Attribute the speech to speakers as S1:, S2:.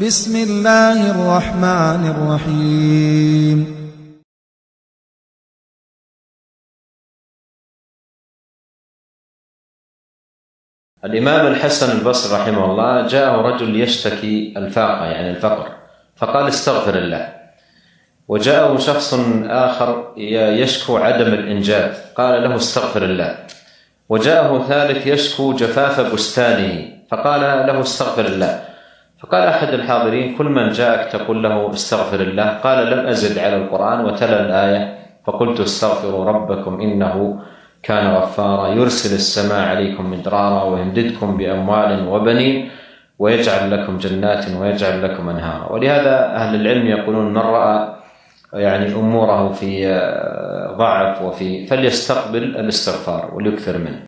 S1: بسم الله الرحمن الرحيم
S2: الإمام الحسن البصري رحمه الله جاءه رجل يشتكي الفاقة يعني الفقر فقال استغفر الله. وجاءه شخص آخر يشكو عدم الإنجاب قال له استغفر الله. وجاءه ثالث يشكو جفاف بستانه فقال له استغفر الله. فقال أحد الحاضرين كل من جاءك تقول له استغفر الله. قال لم أزد على القرآن وتلا الآية. فقلت استغفروا ربكم إنه كان غفارا. يرسل السماء عليكم مدرارا ويمددكم بأموال وبنين ويجعل لكم جنات ويجعل لكم أنهارا. ولهذا أهل العلم يقولون من رأى يعني أموره في ضعف وفي فليستقبل الاستغفار وليكثر منه.